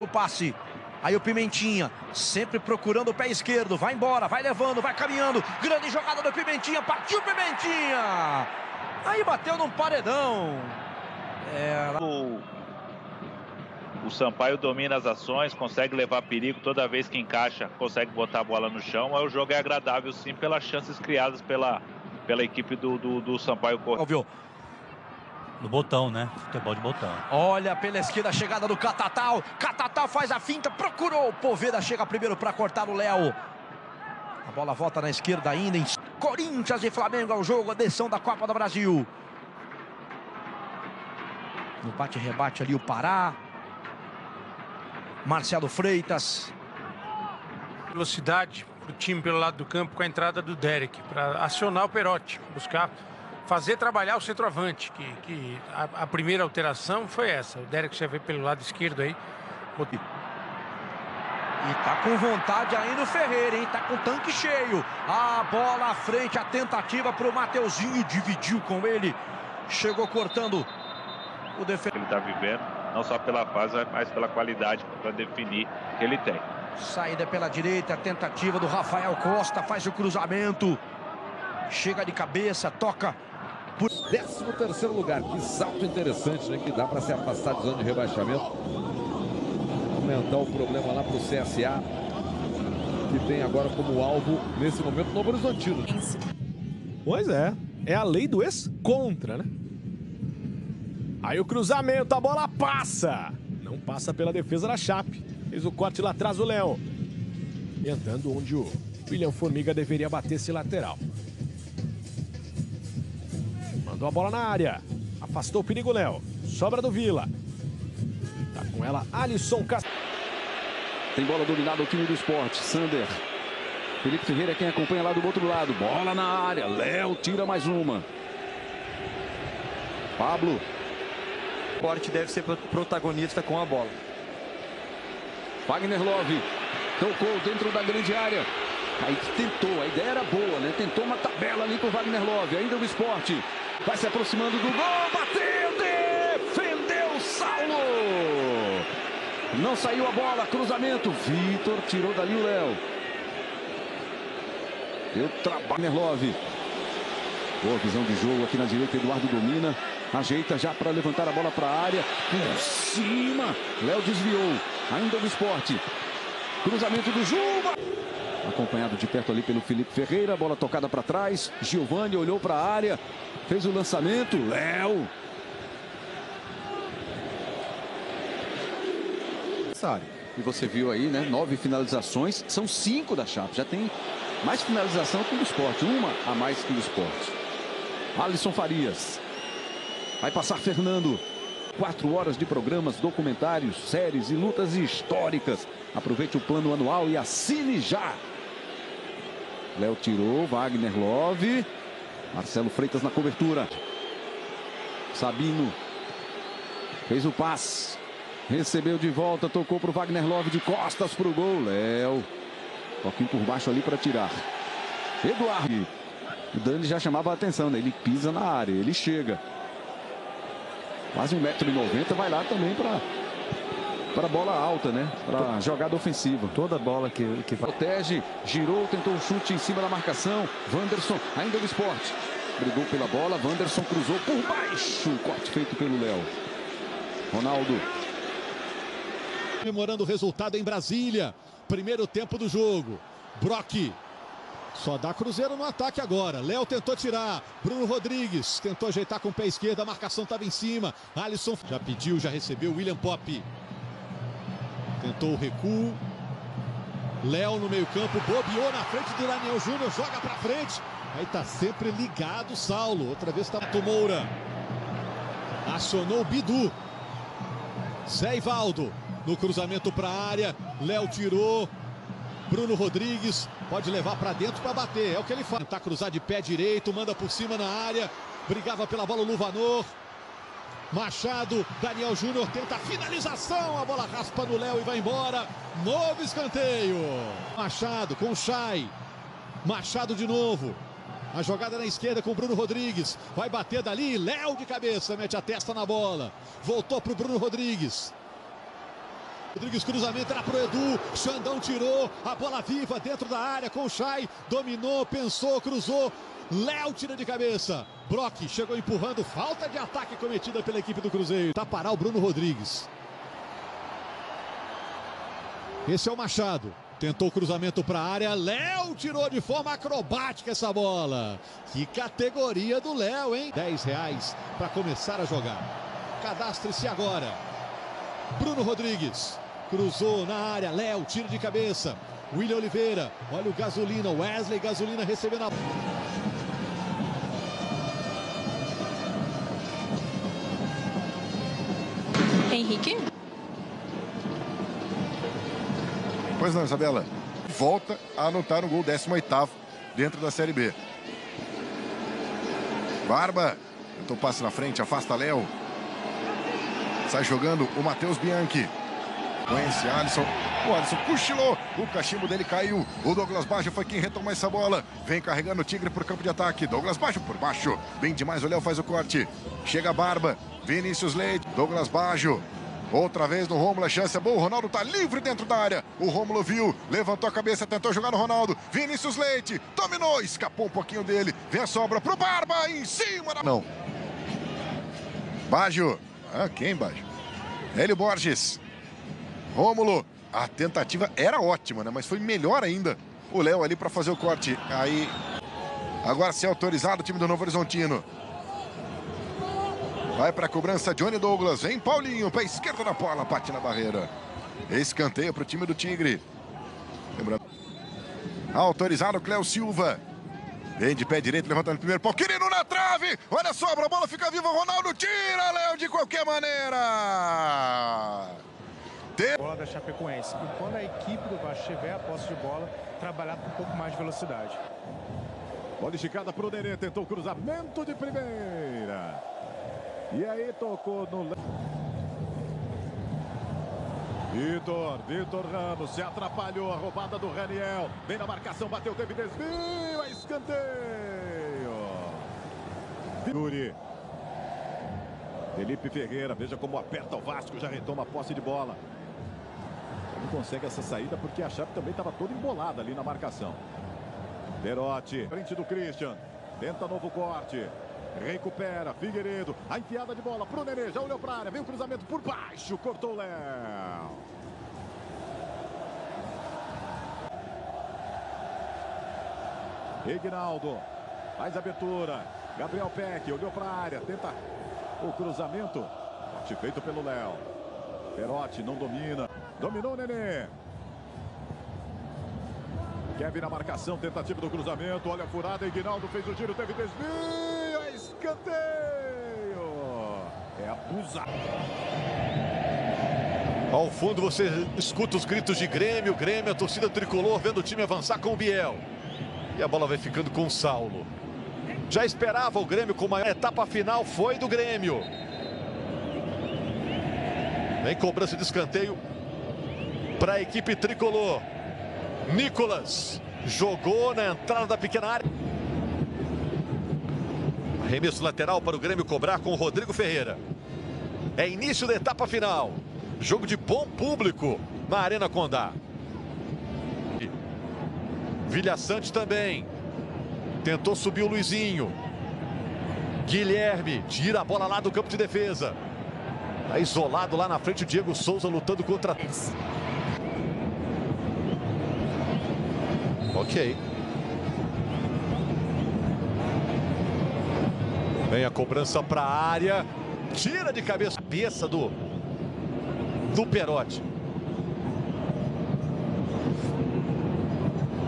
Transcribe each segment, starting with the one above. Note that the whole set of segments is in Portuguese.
O passe. Aí o Pimentinha, sempre procurando o pé esquerdo. Vai embora, vai levando, vai caminhando. Grande jogada do Pimentinha. Partiu Pimentinha. Aí bateu num paredão. É... O, o Sampaio domina as ações, consegue levar perigo toda vez que encaixa, consegue botar a bola no chão. Aí o jogo é agradável sim pelas chances criadas pela, pela equipe do, do, do Sampaio Correia. No botão, né? Futebol de botão. Olha pela esquerda a chegada do Catatal. Catatal faz a finta, procurou. Poveda chega primeiro para cortar o Léo. A bola volta na esquerda ainda. Em Corinthians e Flamengo ao jogo. A decisão da Copa do Brasil. No bate-rebate ali o Pará. Marcelo Freitas. Velocidade para o time pelo lado do campo com a entrada do Derek. Para acionar o Perotti. Buscar fazer trabalhar o centroavante, que, que a, a, primeira alteração foi essa. O Derek você vê pelo lado esquerdo aí. E tá com vontade ainda o Ferreira, hein? Tá com o tanque cheio. A bola à frente, a tentativa pro Mateuzinho, dividiu com ele. Chegou cortando o defesa. Ele tá vivendo, não só pela fase, mas pela qualidade para definir que ele tem. Saída pela direita, a tentativa do Rafael Costa, faz o cruzamento. Chega de cabeça, toca por 13 terceiro lugar. Que salto interessante, né? Que dá para se afastar de zona de rebaixamento. Aumentar o problema lá para o CSA. Que tem agora como alvo, nesse momento, Novo Horizontino. Pois é. É a lei do ex-contra, né? Aí o cruzamento, a bola passa. Não passa pela defesa da Chape. Fez o corte lá atrás o Léo. E andando onde o William Formiga deveria bater esse lateral. Mandou a bola na área. Afastou o perigo, Léo. Sobra do Vila. Tá com ela, Alisson Castro. Tem bola dominada o time do esporte. Sander. Felipe Ferreira é quem acompanha lá do outro lado. Bola na área. Léo tira mais uma. Pablo. O esporte deve ser protagonista com a bola. Wagner Love. Tocou dentro da grande área. Kaique tentou, a ideia era boa, né? Tentou uma tabela ali com o Wagner Love, ainda o esporte. Vai se aproximando do gol, bateu, defendeu Saulo. Não saiu a bola, cruzamento. Vitor tirou dali o Léo. Deu trabalho, Merlove. Boa visão de jogo aqui na direita, Eduardo domina. Ajeita já para levantar a bola para a área. Por cima. Léo desviou. Ainda do esporte. Cruzamento do Juba. Acompanhado de perto ali pelo Felipe Ferreira. Bola tocada para trás. Giovanni olhou para a área. Fez o lançamento. Léo. E você viu aí, né? Nove finalizações. São cinco da Chape. Já tem mais finalização que o esporte. Uma a mais que o esporte. Alisson Farias. Vai passar Fernando. Quatro horas de programas, documentários, séries e lutas históricas. Aproveite o plano anual e assine já. Léo tirou, Wagner Love. Marcelo Freitas na cobertura. Sabino fez o passe. Recebeu de volta, tocou para o Wagner Love de costas para o gol. Léo. Toquinho por baixo ali para tirar. Eduardo. O Dani já chamava a atenção, né? Ele pisa na área, ele chega. Quase 1,90m, vai lá também para para bola alta, né? Para jogada ofensiva. Toda bola que, que protege, girou, tentou um chute em cima da marcação. Wanderson, ainda no esporte. Brigou pela bola, Wanderson cruzou por baixo. Corte feito pelo Léo. Ronaldo. Comemorando o resultado em Brasília. Primeiro tempo do jogo. Brock. Só dá Cruzeiro no ataque agora. Léo tentou tirar. Bruno Rodrigues tentou ajeitar com o pé esquerdo. A marcação estava em cima. Alisson já pediu, já recebeu. William Pop. Tentou o recuo. Léo no meio-campo, bobeou na frente do Daniel Júnior, joga para frente. Aí tá sempre ligado o Saulo. Outra vez tá Moura. Acionou o Bidu. Zé Ivaldo no cruzamento para a área. Léo tirou. Bruno Rodrigues pode levar para dentro para bater. É o que ele faz. Tá cruzar de pé direito, manda por cima na área. Brigava pela bola o Luvanor. Machado, Daniel Júnior tenta a finalização, a bola raspa no Léo e vai embora. Novo escanteio. Machado com o Chay. Machado de novo. A jogada na esquerda com Bruno Rodrigues. Vai bater dali. Léo de cabeça, mete a testa na bola. Voltou para o Bruno Rodrigues. Rodrigues, cruzamento era pro Edu. Xandão tirou. A bola viva dentro da área com o Chay. Dominou, pensou, cruzou. Léo tira de cabeça. Brock chegou empurrando. Falta de ataque cometida pela equipe do Cruzeiro. Tá parar o Bruno Rodrigues. Esse é o Machado. Tentou cruzamento para a área. Léo tirou de forma acrobática essa bola. Que categoria do Léo, hein? 10 reais para começar a jogar. Cadastre-se agora. Bruno Rodrigues. Cruzou na área. Léo, tiro de cabeça. William Oliveira. Olha o Gasolina. Wesley Gasolina recebendo a. Henrique? Pois não, Isabela. Volta a anotar o gol 18 dentro da Série B. Barba. Tentou passe na frente, afasta Léo. Sai jogando o Matheus Bianchi. Conhece Alisson. O Alisson cochilou. O cachimbo dele caiu. O Douglas Baggio foi quem retomou essa bola. Vem carregando o Tigre por campo de ataque. Douglas Baggio por baixo. Bem demais. O Léo faz o corte. Chega a Barba. Vinícius Leite. Douglas Baggio. Outra vez no Rômulo, a chance é boa. O Ronaldo tá livre dentro da área. O Rômulo viu, levantou a cabeça, tentou jogar no Ronaldo. Vinícius Leite, dominou, escapou um pouquinho dele. Vem a sobra pro Barba, em cima da... Não. Baggio. Ah, quem, Baggio? Hélio Borges. Rômulo. A tentativa era ótima, né? Mas foi melhor ainda. O Léo ali para fazer o corte. Aí, agora se autorizado o time do Novo Horizontino. Vai para a cobrança Johnny Douglas. Vem Paulinho, pé esquerdo na bola, bate na barreira. Escanteio para o time do Tigre. Lembrando. Autorizado Cléo Silva. Vem de pé direito, levantando o primeiro pau. Quirino na trave. Olha só, a bola fica viva. Ronaldo tira, Léo, de qualquer maneira. Tem... Bola da Chapecoense. E quando a equipe do Vasco tiver a posse de bola, trabalhar com um pouco mais de velocidade. Bola esticada para o Nenê. Tentou o cruzamento de primeira. E aí tocou no... Vitor, Vitor Ramos se atrapalhou a roubada do Raniel. Vem na marcação, bateu, teve desvio, é escanteio. Yuri. Felipe Ferreira, veja como aperta o Vasco, já retoma a posse de bola. Não consegue essa saída porque a chave também estava toda embolada ali na marcação. Perotti, frente do Christian. Tenta novo corte. Recupera, Figueiredo, a enfiada de bola pro Nenê, já olhou pra área, vem o cruzamento por baixo, cortou Léo. Ignaldo, faz abertura, Gabriel Peck, olhou pra área, tenta o cruzamento, corte feito pelo Léo. Perotti não domina, dominou o Nenê. Kevin na marcação, tentativa do cruzamento, olha a furada, Ignaldo fez o giro, teve desvio, escanteio! É abusado. Ao fundo você escuta os gritos de Grêmio, Grêmio, a torcida tricolor vendo o time avançar com o Biel. E a bola vai ficando com o Saulo. Já esperava o Grêmio com maior etapa final, foi do Grêmio. Vem cobrança de escanteio para a equipe tricolor. Nicolas jogou na entrada da pequena área. Arremesso lateral para o Grêmio cobrar com o Rodrigo Ferreira. É início da etapa final. Jogo de bom público na Arena Condá. Vilha Sante também. Tentou subir o Luizinho. Guilherme tira a bola lá do campo de defesa. Tá isolado lá na frente o Diego Souza lutando contra... Ok. Vem a cobrança para a área. Tira de cabeça. Cabeça do, do Perotti.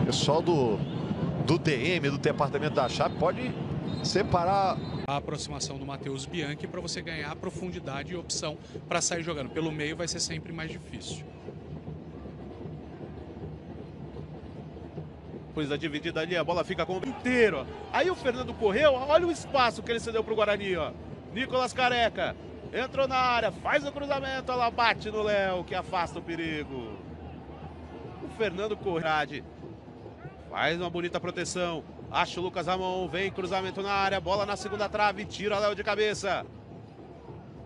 Pessoal do, do DM, do departamento da chave, pode separar a aproximação do Matheus Bianchi para você ganhar profundidade e opção para sair jogando. Pelo meio vai ser sempre mais difícil. Depois da dividida ali, a bola fica com o inteiro. Aí o Fernando correu, olha o espaço que ele cedeu pro Guarani, ó. Nicolas Careca entrou na área, faz o cruzamento, ela bate no Léo, que afasta o perigo. O Fernando Corrade faz uma bonita proteção. Acha o Lucas Ramon, vem cruzamento na área, bola na segunda trave, tira Léo de cabeça.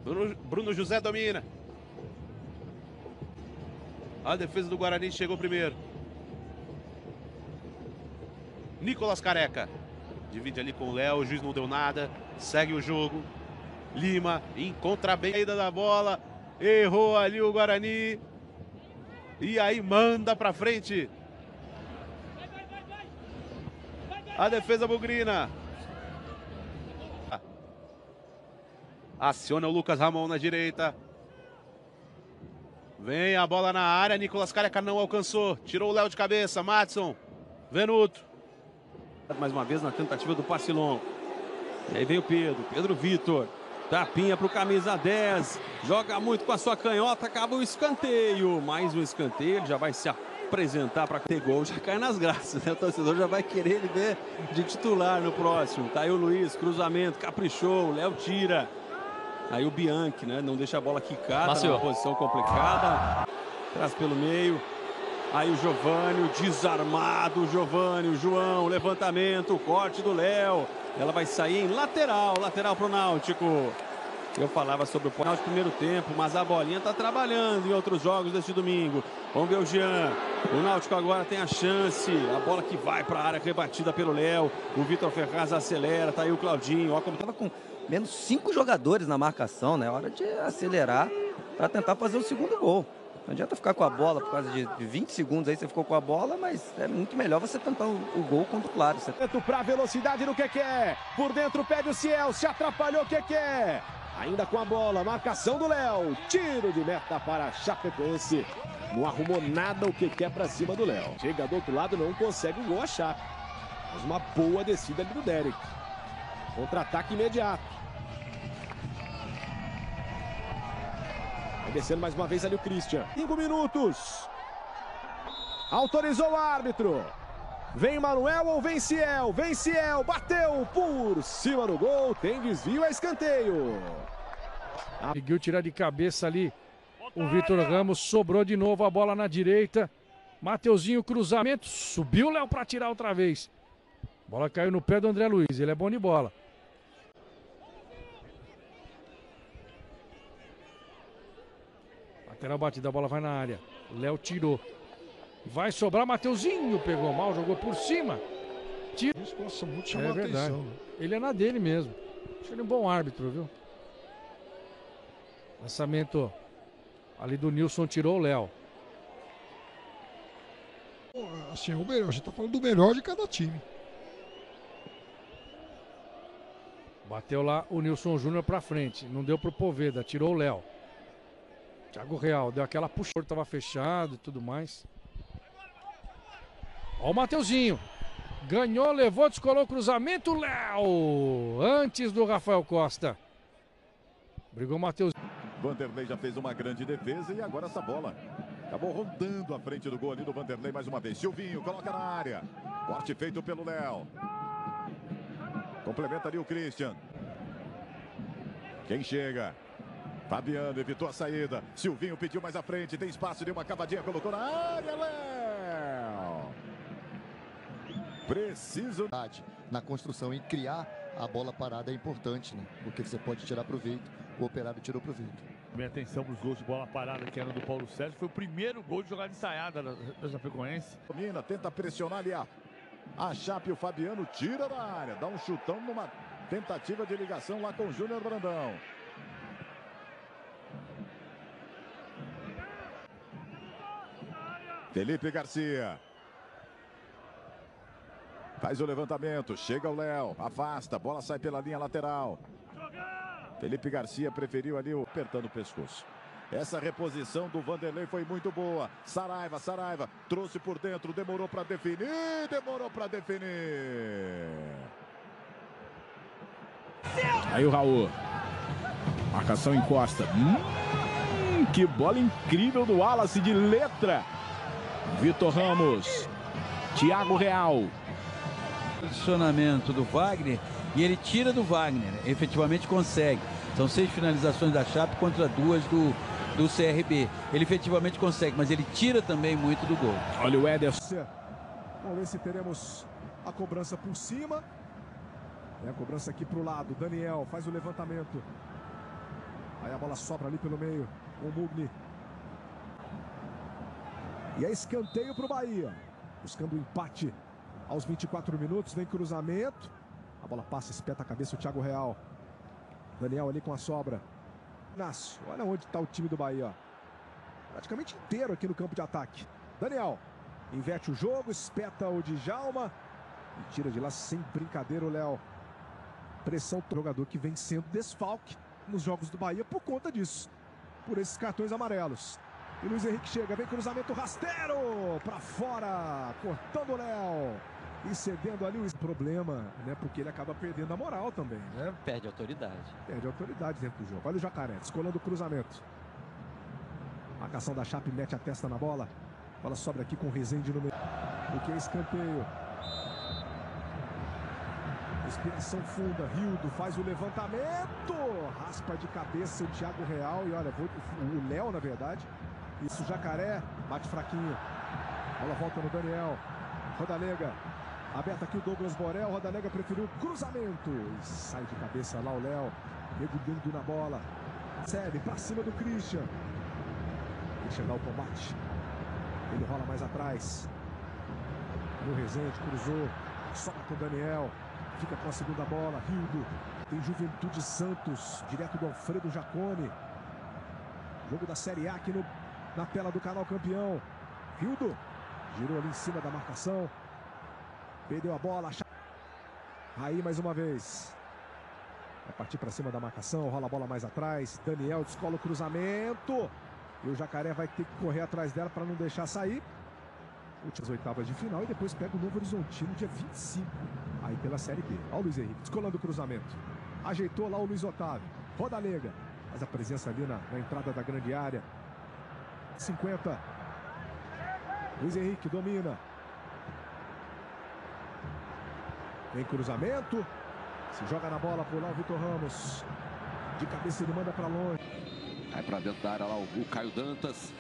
Bruno, Bruno José domina. A defesa do Guarani chegou primeiro. Nicolas Careca. Divide ali com o Léo, o juiz não deu nada. Segue o jogo. Lima encontra bem a ida da bola. Errou ali o Guarani. E aí manda pra frente. A defesa bugrina. Aciona o Lucas Ramon na direita. Vem a bola na área. Nicolas Careca não alcançou. Tirou o Léo de cabeça. Matson. Venuto. Mais uma vez na tentativa do passe longo. E aí vem o Pedro. Pedro Vitor. Tapinha para o camisa 10. Joga muito com a sua canhota. Acaba o escanteio. Mais um escanteio. Ele já vai se apresentar para ter gol. Já cai nas graças. Né? O torcedor já vai querer ele ver de titular no próximo. Tá aí o Luiz. Cruzamento. Caprichou. Léo tira. Aí o Bianchi, né? Não deixa a bola quicar. Tá numa posição complicada. Traz pelo meio. Aí o Giovanni, o desarmado, o o João, levantamento, corte do Léo. Ela vai sair em lateral, lateral para o Náutico. Eu falava sobre o Náutico primeiro tempo, mas a bolinha está trabalhando em outros jogos deste domingo. Vamos ver o Jean. O Náutico agora tem a chance. A bola que vai para a área, rebatida pelo Léo. O Vitor Ferraz acelera, tá aí o Claudinho. Ó, como tava com menos cinco jogadores na marcação, né? Hora de acelerar para tentar fazer o segundo gol. Não adianta ficar com a bola por causa de, de 20 segundos aí você ficou com a bola, mas é muito melhor você tentar o, o gol contra o claro. Você... Para velocidade no que quer. Por dentro pede o Ciel, se atrapalhou o quer. Ainda com a bola, marcação do Léo. Tiro de meta para Chapecoense. Não arrumou nada o quer para cima do Léo. Chega do outro lado, não consegue o gol achar. Mas uma boa descida ali do Derek. Contra-ataque imediato. Descendo mais uma vez ali o Christian. Cinco minutos. Autorizou o árbitro. Vem Manuel ou vem Ciel? Vem Ciel, bateu por cima do gol, tem desvio a escanteio. Conseguiu tirar de cabeça ali o Vitor Ramos, sobrou de novo a bola na direita. Mateuzinho, cruzamento, subiu o Léo para tirar outra vez. Bola caiu no pé do André Luiz, ele é bom de bola. Lateral batida, a bola vai na área. Léo tirou. Vai sobrar, Mateuzinho pegou mal, jogou por cima. Tira. Isso gosta muito chamar é verdade. atenção. Né? Ele é na dele mesmo. Acho ele um bom árbitro, viu? Lançamento ali do Nilson tirou o Léo. Assim, o melhor, a gente tá falando do melhor de cada time. Bateu lá o Nilson Júnior pra frente. Não deu pro Poveda, tirou o Léo. Thiago Real deu aquela puxada, tava fechado e tudo mais. Ó o Mateuzinho. Ganhou, levou, descolou o cruzamento, Léo. Antes do Rafael Costa. Brigou o Mateuzinho. Vanderlei já fez uma grande defesa e agora essa bola acabou rodando à frente do gol ali do Vanderlei mais uma vez. Silvinho coloca na área. Corte feito pelo Léo. Complementa ali o Christian. Quem chega? Fabiano evitou a saída. Silvinho pediu mais à frente. Tem espaço, deu uma cavadinha, colocou na área. Léo. Preciso. Na construção e criar a bola parada é importante, né? Porque você pode tirar proveito. O operário tirou proveito. Minha atenção para os gols de bola parada que era do Paulo Sérgio. Foi o primeiro gol de jogada ensaiada da, da Chapecoense. Domina, tenta pressionar ali a, a Chape. O Fabiano tira da área. Dá um chutão numa tentativa de ligação lá com o Júnior Brandão. Felipe Garcia. Faz o levantamento, chega o Léo, afasta, bola sai pela linha lateral. Felipe Garcia preferiu ali apertando o pescoço. Essa reposição do Vanderlei foi muito boa. Saraiva, Saraiva, trouxe por dentro, demorou para definir, demorou para definir. Aí o Raul. Marcação encosta. Hum, que bola incrível do Wallace de letra. Vitor Ramos. Thiago Real. Posicionamento do Wagner e ele tira do Wagner. Efetivamente consegue. São seis finalizações da Chape contra duas do, do CRB. Ele efetivamente consegue, mas ele tira também muito do gol. Olha o Ederson. Vamos ver se teremos a cobrança por cima. É a cobrança aqui para o lado. Daniel faz o levantamento. Aí a bola sobra ali pelo meio. O Mugni E é escanteio para o Bahia. Buscando o empate aos 24 minutos. Vem cruzamento. A bola passa, espeta a cabeça o Thiago Real. Daniel ali com a sobra. Inácio, olha onde está o time do Bahia. Praticamente inteiro aqui no campo de ataque. Daniel inverte o jogo, espeta o Djalma. E tira de lá sem brincadeira o Léo. Pressão do jogador que vem sendo desfalque nos jogos do Bahia por conta disso. Por esses cartões amarelos. E Luiz Henrique chega, vem cruzamento rasteiro para fora, cortando o Léo e cedendo ali o problema, né? Porque ele acaba perdendo a moral também, né? Perde autoridade. Perde autoridade dentro do jogo. Olha o Jacaré, descolando o cruzamento. Marcação da Chape mete a testa na bola. Bola sobra aqui com o Rezende no meio. O que é escanteio. Inspiração funda. Rildo faz o levantamento. Raspa de cabeça o Thiago Real. E olha, o Léo, na verdade. Isso, Jacaré. Bate fraquinho. Bola volta no Daniel. Rodalega. Aberta aqui o Douglas Borel. Rodalega preferiu cruzamento. E sai de cabeça lá o Léo. Mergulhando na bola. Recebe pra cima do Christian. Tem que chegar o combate. Ele rola mais atrás. No Rezende, cruzou. Sobe com o Daniel. Fica com a segunda bola. Rildo. Tem Juventude Santos. Direto do Alfredo Jacone. Jogo da Série A aqui no, na tela do canal campeão. Rildo. Girou ali em cima da marcação. Perdeu a bola. Aí mais uma vez. Vai partir para cima da marcação. Rola a bola mais atrás. Daniel descola o cruzamento. E o Jacaré vai ter que correr atrás dela para não deixar sair. Últimas oitavas de final e depois pega o Novo Horizontino dia 25. Aí pela Série B. Olha o Luiz Henrique descolando o cruzamento. Ajeitou lá o Luiz Otávio. Roda Lega. Faz a presença ali na, na entrada da grande área. 50. Luiz Henrique domina. Vem cruzamento. Se joga na bola por lá o Vitor Ramos. De cabeça ele manda para longe. Vai para dentro da área lá o, o Caio Dantas.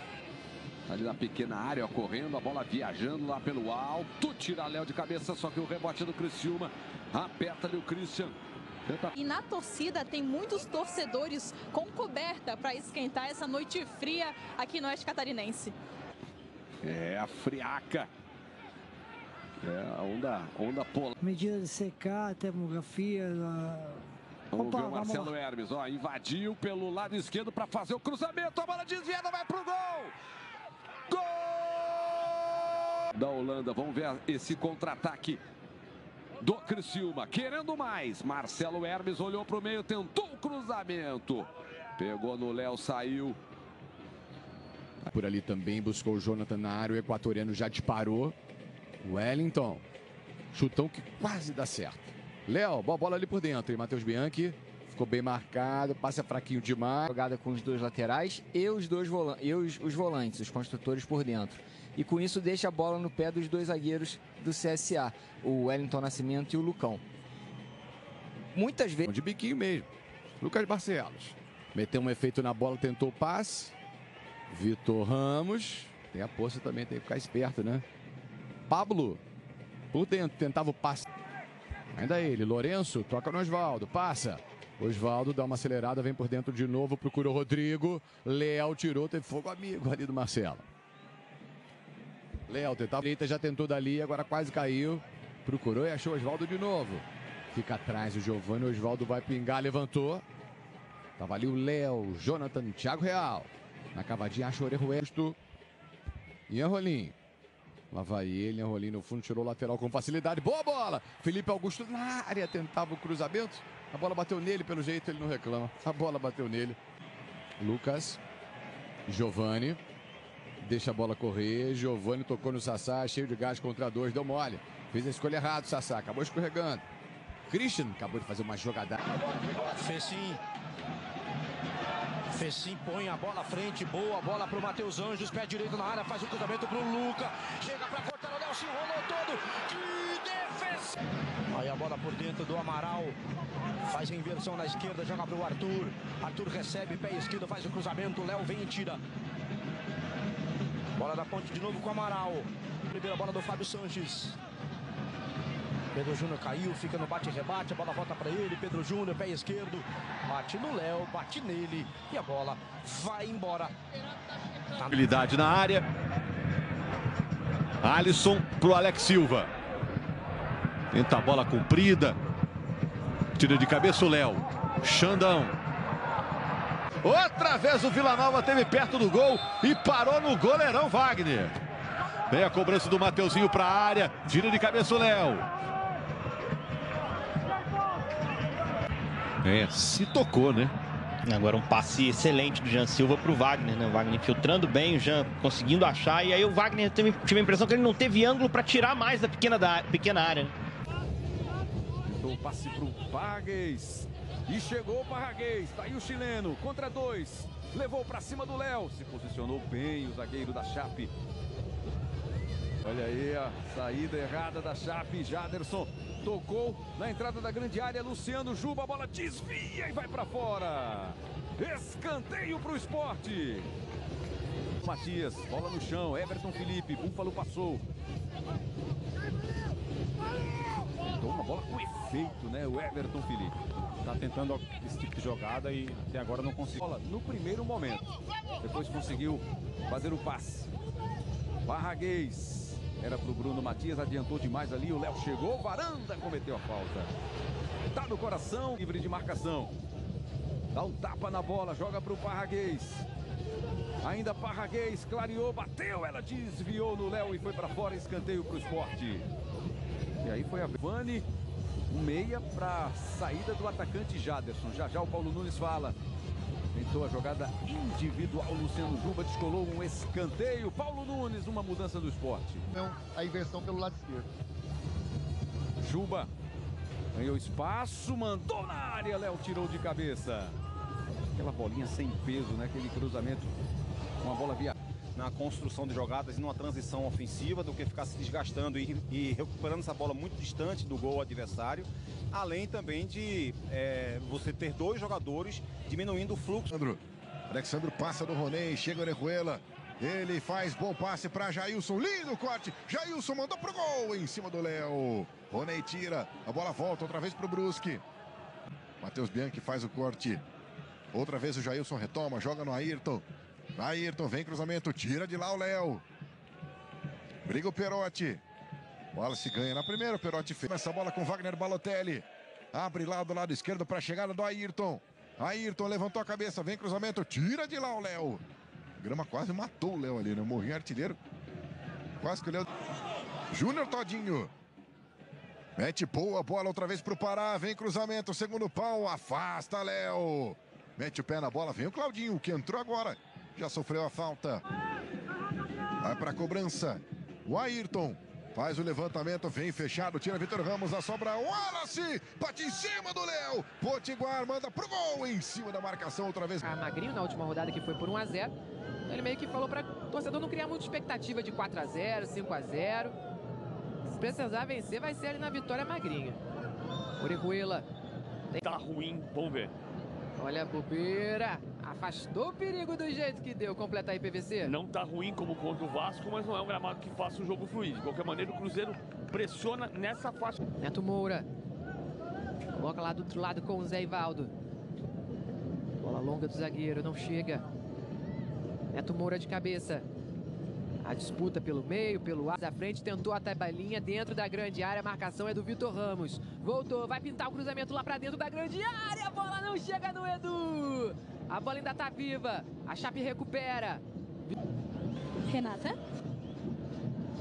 Tá ali na pequena área, ó, correndo, a bola viajando lá pelo alto. Tira Léo de cabeça, só que o rebote é do Criciúma. Aperta ali o Christian. E na torcida tem muitos torcedores com coberta para esquentar essa noite fria aqui no Oeste Catarinense. É, a friaca. É, a onda, onda polar. Medida de secar, termografia. Vamos ver o Marcelo Hermes, ó, invadiu pelo lado esquerdo para fazer o cruzamento, a bola desviada, vai pro gol! Gol! Da Holanda, vamos ver esse contra-ataque do Criciúma, querendo mais. Marcelo Hermes olhou pro meio, tentou o cruzamento. Pegou no Léo, saiu. Por ali também buscou o Jonathan na área, o equatoriano já disparou. Wellington, chutão que quase dá certo. Léo, boa bola ali por dentro, e Matheus Bianchi ficou bem marcado, passa fraquinho demais. Jogada com os dois laterais e os dois volantes, e os, os volantes, os construtores por dentro. E com isso deixa a bola no pé dos dois zagueiros do CSA, o Wellington Nascimento e o Lucão. Muitas vezes. De biquinho mesmo. Lucas Barcelos. Meteu um efeito na bola, tentou o passe. Vitor Ramos. Tem a poça também, tem que ficar esperto, né? Pablo. Por dentro, tentava o passe. Ainda ele, Lourenço, toca no Oswaldo, passa. Oswaldo dá uma acelerada, vem por dentro de novo, procura o Rodrigo. Léo tirou, teve fogo amigo ali do Marcelo. Léo tentava direita, já tentou dali, agora quase caiu. Procurou e achou Oswaldo de novo. Fica atrás o Giovanni, Oswaldo vai pingar, levantou. Tava ali o Léo, Jonathan, Thiago Real. Na cavadinha acha o Orejuesto. Ian Rolim. Lá vai ele, Ian Rolim no fundo, tirou o lateral com facilidade. Boa bola! Felipe Augusto na área, tentava o cruzamento. A bola bateu nele, pelo jeito ele não reclama. A bola bateu nele. Lucas. Giovanni. Deixa a bola correr. Giovanni tocou no Sassá, cheio de gás contra dois, deu mole. Fez a escolha errada, Sassá. Acabou escorregando. Christian acabou de fazer uma jogada. Fecim. Fecim põe a bola à frente, boa bola pro Matheus Anjos, pé direito na área, faz o cruzamento pro Luca. Chega pra cortar o Léo, se enrolou todo. Que defesa! Aí a bola por dentro do Amaral. Faz a inversão na esquerda, joga pro Arthur. Arthur recebe, pé esquerdo, faz o cruzamento. Léo vem e tira. Bola da ponte de novo com o Amaral. Primeira bola do Fábio Sanches. Pedro Júnior caiu, fica no bate-rebate, a bola volta para ele. Pedro Júnior, pé esquerdo, bate no Léo, bate nele e a bola vai embora. Habilidade na área. Alisson pro Alex Silva. Tenta a bola comprida. Tira de cabeça o Léo. Xandão. Outra vez o Vila Nova teve perto do gol e parou no goleirão Wagner. Vem a cobrança do Mateuzinho para a área. Tira de cabeça o Léo. É, se tocou, né? Agora um passe excelente do Jean Silva para o Wagner, né? O Wagner filtrando bem, o Jean conseguindo achar. E aí o Wagner teve, tive a impressão que ele não teve ângulo para tirar mais da pequena, da, pequena área. Tentou o passe para o Parraguês. E chegou o Parraguês. Tá aí o chileno contra dois. Levou para cima do Léo. Se posicionou bem o zagueiro da Chape. Olha aí a saída errada da Chape. Jaderson tocou na entrada da grande área. Luciano Juba, a bola desvia e vai para fora. Escanteio para o esporte. Matias, bola no chão. Everton Felipe, Búfalo passou. Uma bola com efeito, né? O Everton Felipe. Tá tentando esse tipo de jogada e até agora não conseguiu. Bola no primeiro momento. Depois conseguiu fazer o passe. Barraguês. Era pro Bruno Matias, adiantou demais ali. O Léo chegou, Varanda cometeu a falta. Tá no coração, livre de marcação. Dá um tapa na bola, joga pro Parraguês. Ainda Parraguês, clareou, bateu, ela desviou no Léo e foi para fora, escanteio pro esporte. E aí foi a Vani, um meia para saída do atacante Jaderson. Já já o Paulo Nunes fala. Tentou a jogada individual. Luciano Juba descolou um escanteio. Paulo Nunes, uma mudança do esporte. Não, a inversão pelo lado esquerdo. Juba ganhou espaço, mandou na área. Léo tirou de cabeça. Aquela bolinha sem peso, né? Aquele cruzamento. Uma bola via na construção de jogadas e numa transição ofensiva do que ficar se desgastando e, e recuperando essa bola muito distante do gol adversário. Além também de é, você ter dois jogadores diminuindo o fluxo. Alexandro passa do Ronei, chega o Orejuela. Ele faz bom passe para Jailson, lindo corte. Jailson mandou pro gol em cima do Léo. Ronei tira, a bola volta outra vez pro Brusque. Matheus Bianchi faz o corte. Outra vez o Jailson retoma, joga no Ayrton. Ayrton vem cruzamento, tira de lá o Léo. Briga o Perotti. Bola se ganha na primeira, o Perotti fez essa bola com Wagner Balotelli. Abre lá do lado esquerdo para a chegada do Ayrton. Ayrton levantou a cabeça, vem cruzamento, tira de lá o Léo. Grama quase matou o Léo ali, né? Morrinho artilheiro. Quase que o Léo. Júnior Todinho. Mete boa bola outra vez pro Pará. Vem cruzamento, segundo pau. Afasta Léo. Mete o pé na bola. Vem o Claudinho, que entrou agora. Já sofreu a falta. Vai para a cobrança. O Ayrton faz o levantamento, vem fechado, tira Vitor Ramos, a sobra Wallace, bate em cima do Léo. Potiguar manda pro gol em cima da marcação outra vez. A Magrinho na última rodada que foi por 1 a 0. Ele meio que falou para torcedor não criar muita expectativa de 4 a 0, 5 a 0. Se precisar vencer, vai ser ali na vitória Magrinho. Orihuela. Tá ruim, vamos ver. Olha a bobeira. Afastou o perigo do jeito que deu. Completa aí, PVC. Não tá ruim como contra o Vasco, mas não é um gramado que faça o jogo fluir. De qualquer maneira, o Cruzeiro pressiona nessa faixa. Neto Moura. Coloca lá do outro lado com o Zé Ivaldo. Bola longa do zagueiro, não chega. Neto Moura de cabeça. A disputa pelo meio, pelo ar da frente, tentou a tabelinha dentro da grande área. A marcação é do Vitor Ramos. Voltou, vai pintar o cruzamento lá pra dentro da grande área. A bola não chega no Edu. A bola ainda tá viva. A Chape recupera. Renata.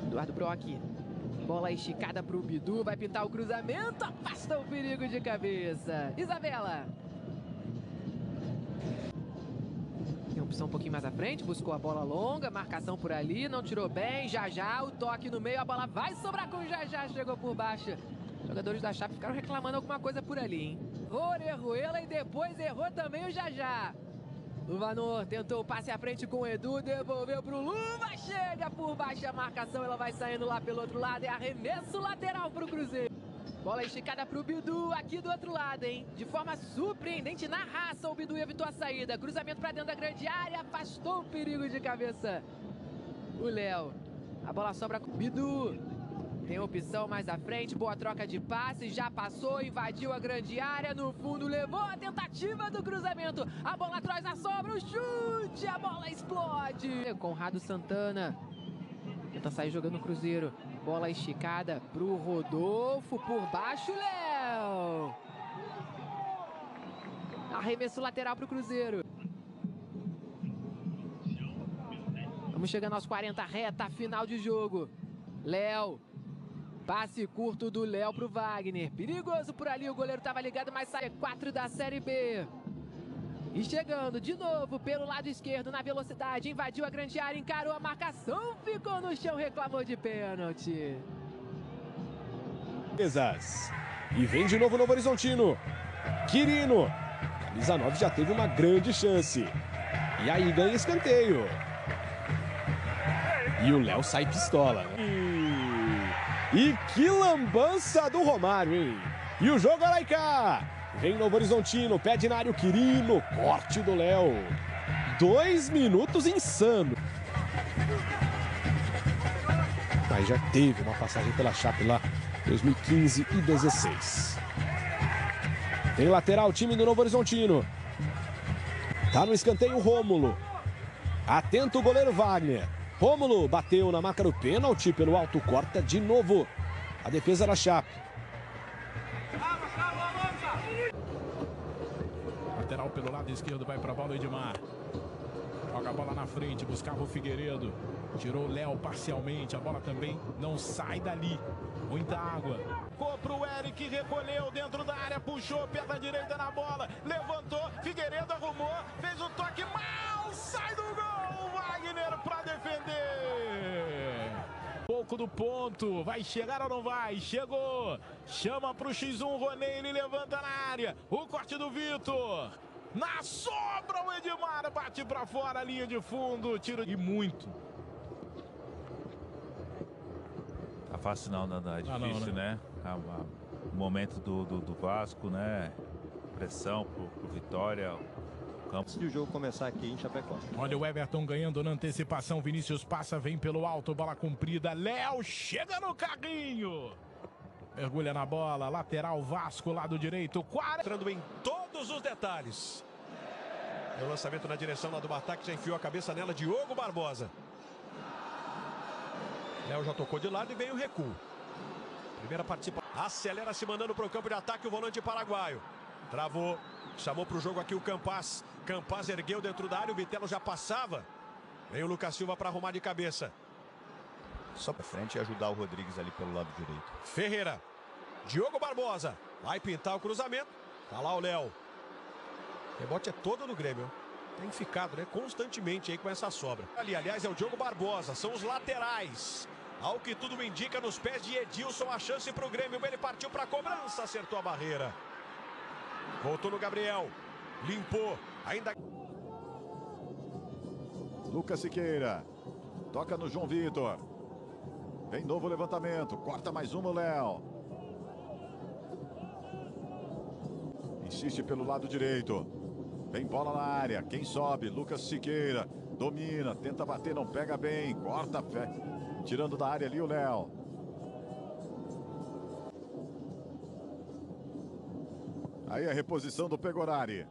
Eduardo Brock. Bola esticada pro Bidu. Vai pintar o cruzamento. Afasta o perigo de cabeça. Isabela. Tem opção um pouquinho mais à frente, buscou a bola longa, marcação por ali, não tirou bem, já já, o toque no meio, a bola vai sobrar com o já já, chegou por baixo. Jogadores da Chape ficaram reclamando alguma coisa por ali, hein? Orejuela e depois errou também o Jajá. Luvanor tentou o passe à frente com o Edu, devolveu pro Luva, chega por baixo a marcação, ela vai saindo lá pelo outro lado, é arremesso lateral pro Cruzeiro. Bola esticada pro Bidu, aqui do outro lado, hein? De forma surpreendente, na raça, o Bidu evitou a saída. Cruzamento pra dentro da grande área, afastou o perigo de cabeça. O Léo. A bola sobra com o Bidu. Tem opção mais à frente, boa troca de passes, já passou, invadiu a grande área, no fundo levou a tentativa do cruzamento. A bola atrás na sobra, o chute, a bola explode. Conrado Santana Tenta sair jogando o Cruzeiro. Bola esticada pro Rodolfo. Por baixo, Léo. Arremesso lateral pro Cruzeiro. Vamos chegando aos 40, reta final de jogo. Léo. Passe curto do Léo pro Wagner. Perigoso por ali, o goleiro tava ligado, mas sai 4 da Série B. E chegando de novo pelo lado esquerdo na velocidade, invadiu a grande área, encarou a marcação, ficou no chão, reclamou de pênalti. Defesas. E vem de novo o Novo Horizontino. Quirino. Camisa 9 já teve uma grande chance. E aí ganha escanteio. E o Léo sai pistola. né? E... que lambança do Romário, hein? E o jogo é lá e cá. Vem Novo Horizontino, pede na área Quirino, corte do Léo. Dois minutos insano. Mas já teve uma passagem pela Chape lá, 2015 e 16. Tem lateral time do Novo Horizontino. Tá no escanteio o Rômulo. Atento o goleiro Wagner. Rômulo bateu na marca do pênalti pelo alto, corta de novo. A defesa da Chape. Lateral pelo lado esquerdo, vai pra bola o Edmar. Joga a bola na frente, buscava o Figueiredo. Tirou o Léo parcialmente, a bola também não sai dali. Muita água. Ficou pro Eric, recolheu dentro da área, puxou, perna direita na bola, levantou, Figueiredo arrumou, fez o toque mal, sai do defender. Pouco do ponto, vai chegar ou não vai? Chegou, chama pro X1, Ronei, ele levanta na área, o corte do Vitor. Na sobra o Edmar bate pra fora linha de fundo, tiro e muito. A fase não, não, é Ah, não, difícil, né? né? A- a- o momento do, do, do Vasco, né? Pressão pro, pro Vitória. Campo. Antes de o jogo começar aqui em Chapecó. Olha o Everton ganhando na antecipação. Vinícius passa, vem pelo alto, bola comprida. Léo chega no carrinho. Mergulha na bola, lateral Vasco, lado direito. 40. Entrando em todos os detalhes. É o lançamento na direção lá do ataque, já enfiou a cabeça nela, Diogo Barbosa. Léo já tocou de lado e veio o recuo. Primeira participação. Acelera se mandando para o campo de ataque o volante paraguaio. Travou. Chamou para o jogo aqui o Campas. Campas ergueu dentro da área. O Bitelo já passava. Veio o Lucas Silva para arrumar de cabeça. Só pra frente e ajudar o Rodrigues ali pelo lado direito. Ferreira. Diogo Barbosa. Vai pintar o cruzamento. Tá lá o Léo. Rebote é todo no Grêmio. Tem ficado, né? Constantemente aí com essa sobra. Ali, aliás, é o Diogo Barbosa. São os laterais. Ao que tudo me indica, nos pés de Edilson, a chance pro Grêmio. Ele partiu pra cobrança, acertou a barreira. Voltou no Gabriel. Limpou. Ainda. Lucas Siqueira. Toca no João Vitor. Vem novo levantamento. Corta mais uma o Léo. Insiste pelo lado direito. Vem bola na área. Quem sobe? Lucas Siqueira. Domina. Tenta bater. Não pega bem. Corta. Tirando da área ali o Léo. Aí a reposição do Pegorari.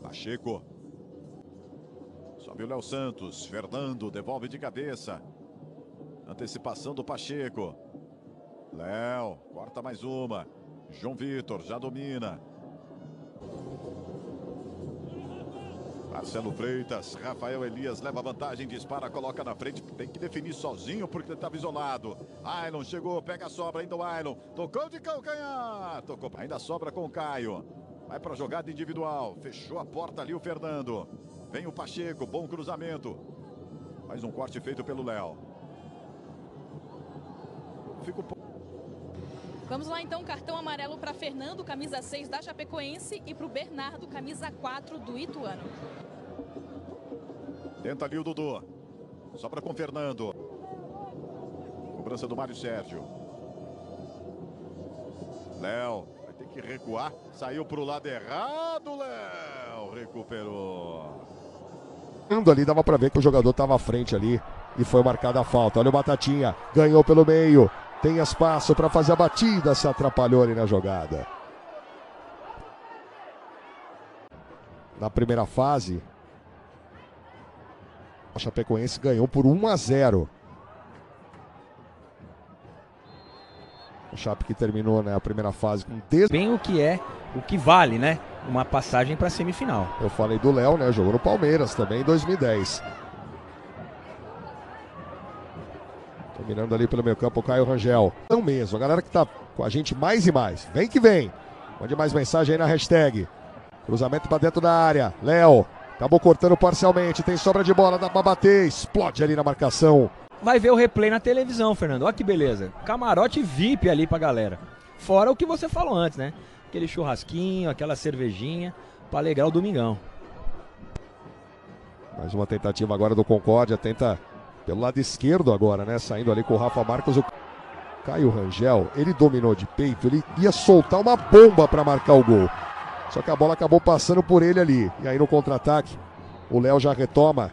Pacheco. Sobe o Léo Santos. Fernando devolve de cabeça. Antecipação do Pacheco. Léo, corta mais uma. João Vitor já domina. Marcelo Freitas, Rafael Elias leva vantagem, dispara, coloca na frente. Tem que definir sozinho porque ele estava isolado. Ailon chegou, pega a sobra, ainda o Ailon. Tocou de calcanhar. Tocou, ainda sobra com o Caio. Vai para a jogada individual. Fechou a porta ali o Fernando. Vem o Pacheco, bom cruzamento. Mais um corte feito pelo Léo. Fica um pouco. Vamos lá então, cartão amarelo para Fernando, camisa 6 da Chapecoense, e para o Bernardo, camisa 4 do Ituano. Tenta ali o Dudu. Sobra com Fernando. Cobrança do Mário Sérgio. Léo vai ter que recuar. Saiu para o lado errado, Léo. Recuperou. Ando ali, dava pra ver que o jogador tava à frente ali e foi marcada a falta. Olha o Batatinha, ganhou pelo meio. Tem espaço para fazer a batida, se atrapalhou ali na jogada. na primeira fase. A Chapecoense ganhou por 1 a 0. O Chape que terminou né, a primeira fase com 10. Bem o que é, o que vale, né? Uma passagem para semifinal. Eu falei do Léo, né? Jogou no Palmeiras também em 2010. Terminando ali pelo meio campo o Caio Rangel. Não mesmo, a galera que tá com a gente mais e mais. Vem que vem. Mande mais mensagem aí na hashtag. Cruzamento para dentro da área. Léo. Acabou cortando parcialmente. Tem sobra de bola. Dá pra bater. Explode ali na marcação. Vai ver o replay na televisão, Fernando. Olha que beleza. Camarote VIP ali pra galera. Fora o que você falou antes, né? Aquele churrasquinho, aquela cervejinha pra alegrar o domingão. Mais uma tentativa agora do Concórdia. Tenta pelo lado esquerdo agora, né? Saindo ali com o Rafa Marcos. O Caio Rangel, ele dominou de peito. Ele ia soltar uma bomba para marcar o gol. Só que a bola acabou passando por ele ali. E aí no contra-ataque, o Léo já retoma.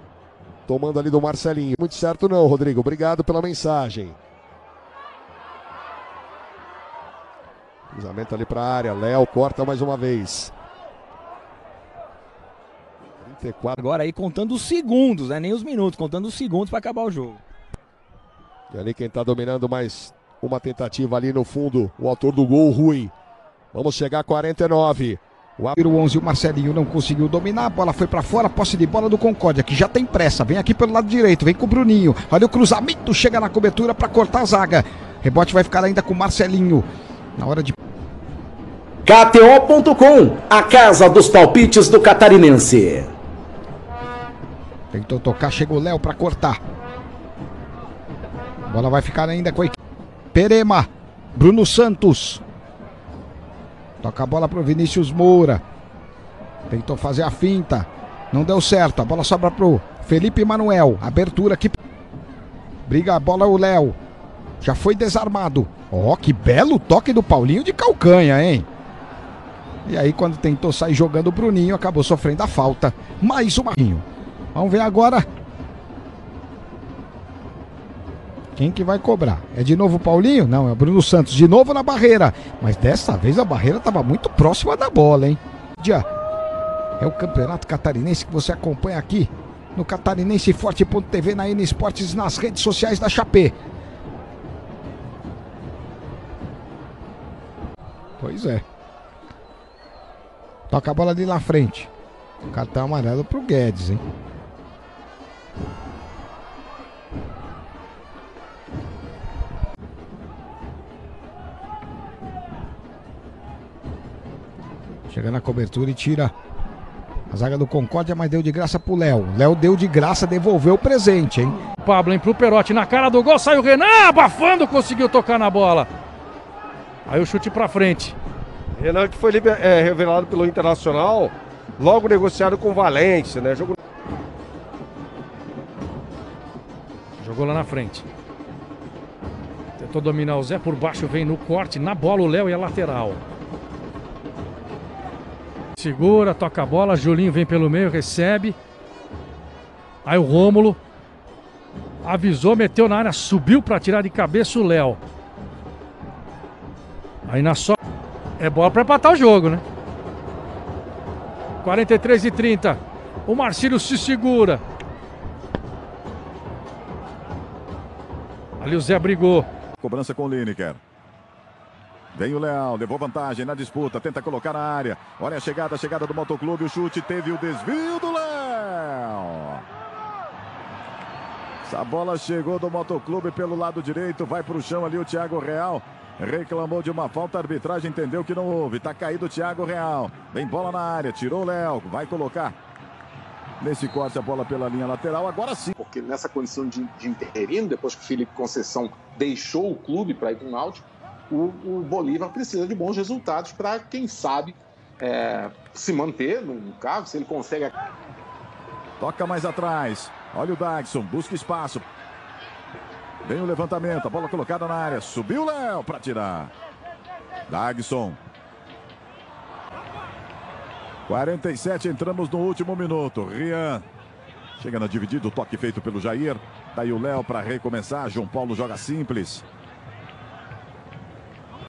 Tomando ali do Marcelinho. Muito certo não, Rodrigo. Obrigado pela mensagem. Cruzamento ali para a área. Léo corta mais uma vez. 34. Agora aí contando os segundos, né? Nem os minutos, contando os segundos para acabar o jogo. E ali quem está dominando mais uma tentativa ali no fundo, o autor do gol, Rui. Vamos chegar a 49. O Abiro 11, o Marcelinho não conseguiu dominar, a bola foi para fora, posse de bola do Concórdia, que já tem pressa, vem aqui pelo lado direito, vem com o Bruninho, olha o cruzamento, chega na cobertura para cortar a zaga. Rebote vai ficar ainda com o Marcelinho. Na hora de KTO.com, a casa dos palpites do catarinense. Tentou tocar, chegou o Léo para cortar. A bola vai ficar ainda com a equipe. Perema, Bruno Santos. Toca a bola para o Vinícius Moura. Tentou fazer a finta. Não deu certo. A bola sobra para o Felipe Manuel. Abertura aqui. Briga a bola o Léo. Já foi desarmado. Ó, oh, que belo toque do Paulinho de calcanha, hein? E aí, quando tentou sair jogando o Bruninho, acabou sofrendo a falta. Mais uma. Vamos ver agora. Quem que vai cobrar? É de novo o Paulinho? Não, é o Bruno Santos. De novo na barreira. Mas dessa vez a barreira estava muito próxima da bola, hein? Dia. É o Campeonato Catarinense que você acompanha aqui no catarinenseforte.tv, na N Esportes, nas redes sociais da Chapé. Pois é. Toca a bola ali na frente. Cartão amarelo pro Guedes, hein? Chega na cobertura e tira a zaga do Concórdia, mas deu de graça pro Léo. Léo deu de graça, devolveu o presente, hein? Pablo, hein, pro Perotti na cara do gol, saiu o Renan, abafando, conseguiu tocar na bola. Aí o chute pra frente. Renan que foi é, revelado pelo Internacional, logo negociado com o Valência, né? Jogo... Jogou lá na frente. Tentou dominar o Zé por baixo, vem no corte, na bola o Léo e a lateral. Segura, toca a bola, Julinho vem pelo meio, recebe. Aí o Rômulo avisou, meteu na área, subiu para tirar de cabeça o Léo. Aí na só é bola para empatar o jogo, né? 43 e 30. O Marcílio se segura. Ali o Zé brigou. Cobrança com o Lineker. Vem o Leal, levou vantagem na disputa, tenta colocar na área. Olha a chegada, a chegada do Motoclube, o chute, teve o desvio do Léo. Essa bola chegou do Motoclube pelo lado direito, vai para o chão ali o Thiago Real. Reclamou de uma falta, a arbitragem entendeu que não houve. Tá caído o Thiago Real. Vem bola na área, tirou o Léo, vai colocar Nesse corte a bola pela linha lateral, agora sim. Porque nessa condição de, de interino, depois que o Felipe Conceição deixou o clube para ir para o Náutico, o, Bolívar precisa de bons resultados para, quem sabe, é, se manter no cargo, se ele consegue. Toca mais atrás. Olha o Dagson, busca espaço. Vem o levantamento, a bola colocada na área. Subiu o Léo para tirar. Dagson. 47, entramos no último minuto. Rian. Chega na dividida, o toque feito pelo Jair. Daí o Léo para recomeçar. João Paulo joga simples.